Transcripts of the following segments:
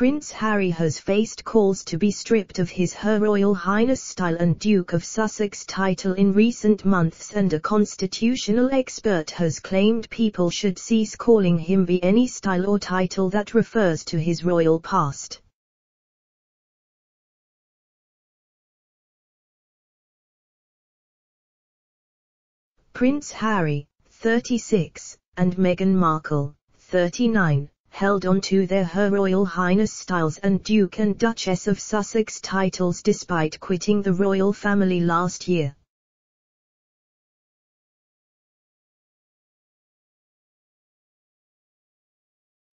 Prince Harry has faced calls to be stripped of his Her Royal Highness style and Duke of Sussex title in recent months and a constitutional expert has claimed people should cease calling him by any style or title that refers to his royal past. Prince Harry, 36, and Meghan Markle, 39, held on to their Her Royal Highness styles and Duke and Duchess of Sussex titles despite quitting the royal family last year.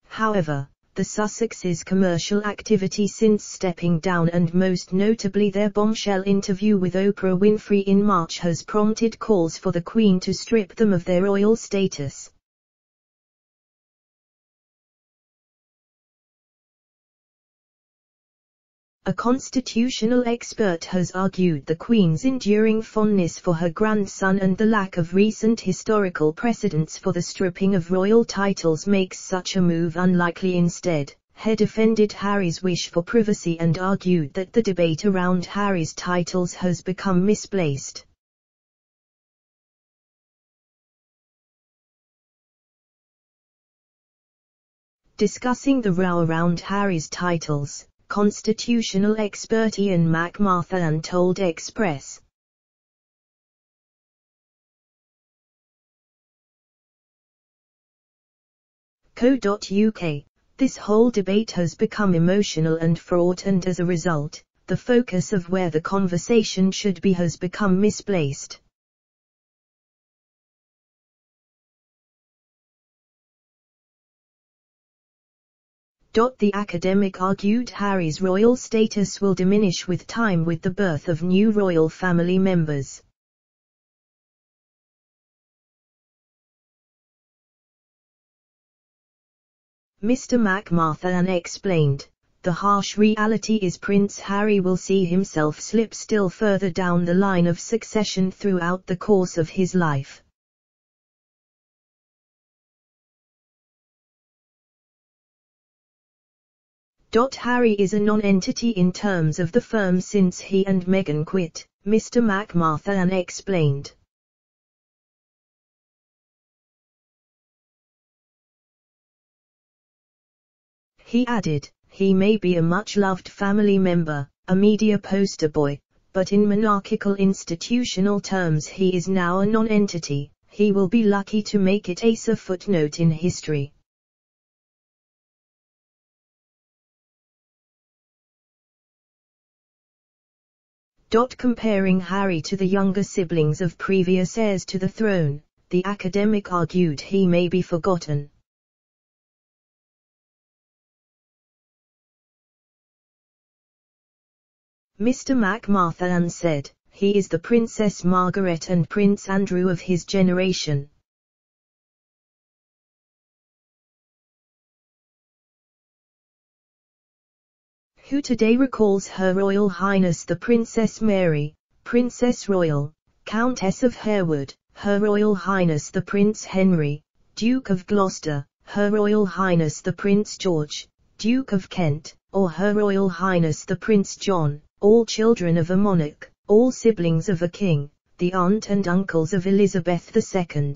However, the Sussexes' commercial activity since stepping down and most notably their bombshell interview with Oprah Winfrey in March has prompted calls for the Queen to strip them of their royal status. A constitutional expert has argued the Queen's enduring fondness for her grandson and the lack of recent historical precedents for the stripping of royal titles makes such a move unlikely instead. He defended Harry's wish for privacy and argued that the debate around Harry's titles has become misplaced. Discussing the row around Harry's titles, constitutional expert Ian MacMarthanne told Express. Co.uk, this whole debate has become emotional and fraught and as a result, the focus of where the conversation should be has become misplaced. The academic argued Harry's royal status will diminish with time with the birth of new royal family members. Mr. MacMarthanne explained, the harsh reality is Prince Harry will see himself slip still further down the line of succession throughout the course of his life. Harry is a non-entity in terms of the firm since he and Meghan quit, Mr. MacMarthanne explained. He added, he may be a much-loved family member, a media poster boy, but in monarchical institutional terms he is now a non-entity, he will be lucky to make it as a footnote in history. Comparing Harry to the younger siblings of previous heirs to the throne, the academic argued he may be forgotten. Mr. MacMarthanne said, he is the Princess Margaret and Prince Andrew of his generation. Who today recalls Her Royal Highness the Princess Mary, Princess Royal, Countess of Harewood, Her Royal Highness the Prince Henry, Duke of Gloucester, Her Royal Highness the Prince George, Duke of Kent, or Her Royal Highness the Prince John, all children of a monarch, all siblings of a king, the aunt and uncles of Elizabeth II.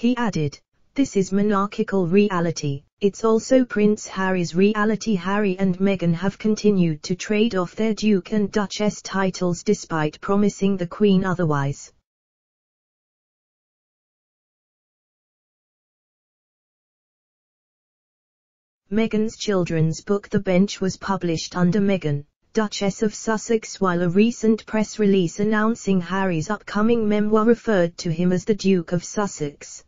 He added, this is monarchical reality, it's also Prince Harry's reality Harry and Meghan have continued to trade off their Duke and Duchess titles despite promising the Queen otherwise. Meghan's children's book The Bench was published under Meghan, Duchess of Sussex while a recent press release announcing Harry's upcoming memoir referred to him as the Duke of Sussex.